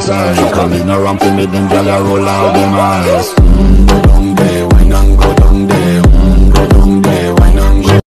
design eye Call it no ramping with them gal a roll out them eyes mm, -hmm.